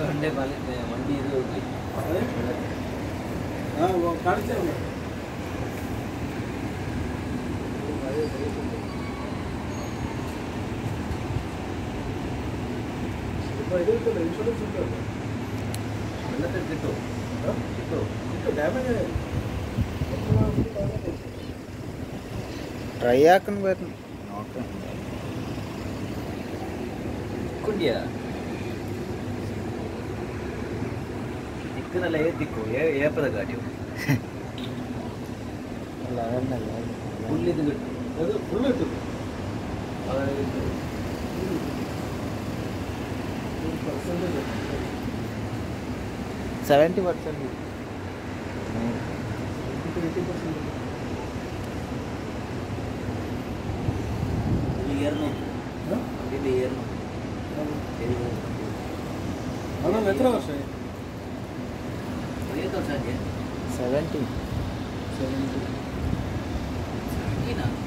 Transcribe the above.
வண்டே பாலிட்டு வண்டி இது ஓட்டி காமிச்சேன் இது இருக்குல்ல இன்சூரன்ஸ் இருக்குல்ல எல்லாத்தையும் கிட்டும் கிட்டும் கிட்டும் டேமேஜ் ട്രൈ ആക്കുന്നു നോക്കാം കുട്ടിയാ ಇದನ್ನೆಲ್ಲ ಎದ್ದಿಕ್ಕು ಏಪದ ಘಾಟಿ ಅಲ್ಲ ಅವನ್ನೆಲ್ಲ ಹುಲ್ಲಿದ್ದು ಗಟ್ಟಿ ಅದು ಹುಲ್ಲಿಟ್ಟು సెవెంటీ పర్సెంట్ ఇది ఇయర్ మనం ఎత్తరా వస్తాయి was that again? 17. 17. 17 huh?